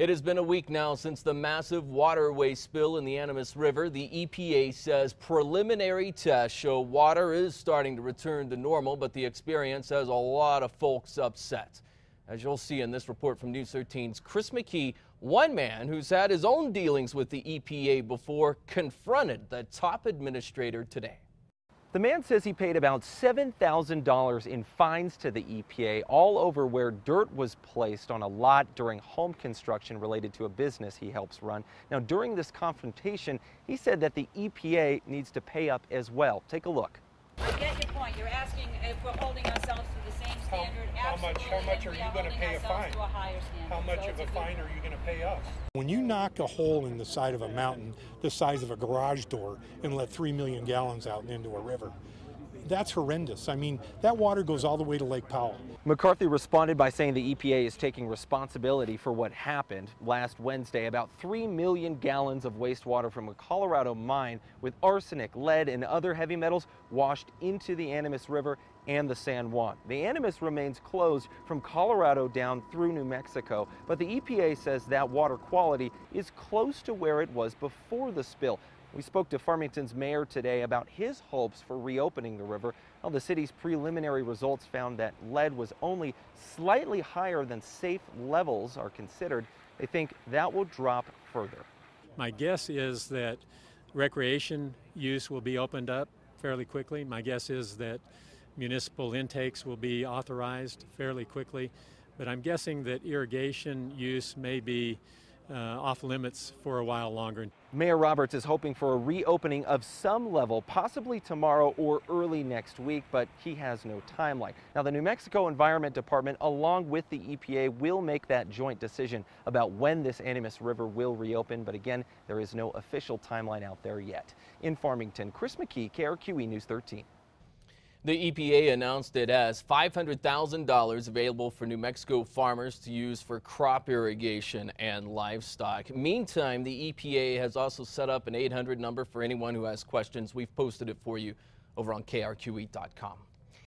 It has been a week now since the massive waterway spill in the Animas River. The EPA says preliminary tests show water is starting to return to normal, but the experience has a lot of folks upset. As you'll see in this report from News 13's Chris McKee, one man who's had his own dealings with the EPA before confronted the top administrator today. The man says he paid about $7,000 in fines to the EPA all over where dirt was placed on a lot during home construction related to a business he helps run. Now, during this confrontation, he said that the EPA needs to pay up as well. Take a look. I get your point. You're asking if we're holding ourselves to the same much? How much are you going to pay a fine? How much of a fine are you going to pay us? When you knock a hole in the side of a mountain the size of a garage door and let three million gallons out into a river, that's horrendous. I mean, that water goes all the way to Lake Powell. McCarthy responded by saying the EPA is taking responsibility for what happened. Last Wednesday, about 3 million gallons of wastewater from a Colorado mine with arsenic, lead, and other heavy metals washed into the Animas River and the San Juan. The Animas remains closed from Colorado down through New Mexico, but the EPA says that water quality is close to where it was before the spill. We spoke to Farmington's mayor today about his hopes for reopening the river. Well, the city's preliminary results found that lead was only slightly higher than safe levels are considered. They think that will drop further. My guess is that recreation use will be opened up fairly quickly. My guess is that municipal intakes will be authorized fairly quickly. But I'm guessing that irrigation use may be uh, off limits for a while longer. Mayor Roberts is hoping for a reopening of some level, possibly tomorrow or early next week, but he has no timeline. Now, the New Mexico Environment Department, along with the EPA, will make that joint decision about when this Animas River will reopen, but again, there is no official timeline out there yet. In Farmington, Chris McKee, KRQE News 13. The EPA announced it has $500,000 available for New Mexico farmers to use for crop irrigation and livestock. Meantime, the EPA has also set up an 800 number for anyone who has questions. We've posted it for you over on krqe.com.